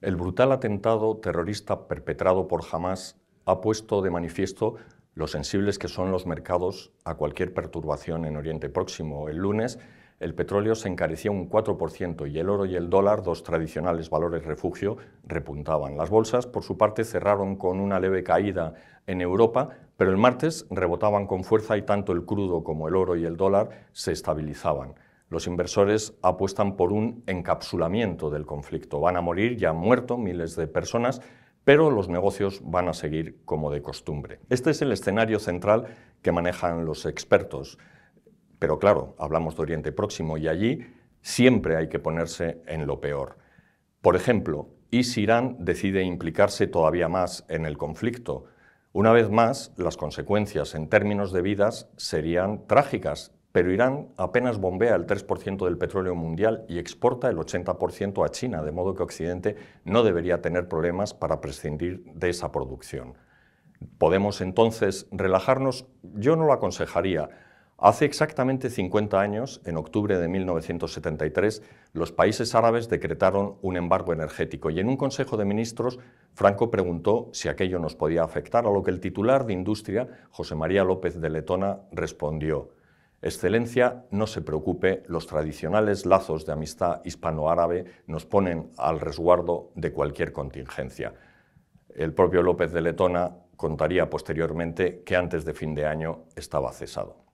El brutal atentado terrorista perpetrado por Hamas ha puesto de manifiesto lo sensibles que son los mercados a cualquier perturbación en Oriente Próximo. El lunes el petróleo se encarecía un 4% y el oro y el dólar, dos tradicionales valores refugio, repuntaban. Las bolsas, por su parte, cerraron con una leve caída en Europa, pero el martes rebotaban con fuerza y tanto el crudo como el oro y el dólar se estabilizaban. Los inversores apuestan por un encapsulamiento del conflicto. Van a morir, ya han muerto miles de personas, pero los negocios van a seguir como de costumbre. Este es el escenario central que manejan los expertos. Pero claro, hablamos de Oriente Próximo y allí siempre hay que ponerse en lo peor. Por ejemplo, ¿y si Irán decide implicarse todavía más en el conflicto? Una vez más, las consecuencias en términos de vidas serían trágicas, pero Irán apenas bombea el 3% del petróleo mundial y exporta el 80% a China, de modo que Occidente no debería tener problemas para prescindir de esa producción. ¿Podemos entonces relajarnos? Yo no lo aconsejaría. Hace exactamente 50 años, en octubre de 1973, los países árabes decretaron un embargo energético y en un Consejo de Ministros Franco preguntó si aquello nos podía afectar, a lo que el titular de Industria, José María López de Letona, respondió Excelencia, no se preocupe, los tradicionales lazos de amistad hispano-árabe nos ponen al resguardo de cualquier contingencia. El propio López de Letona contaría posteriormente que antes de fin de año estaba cesado.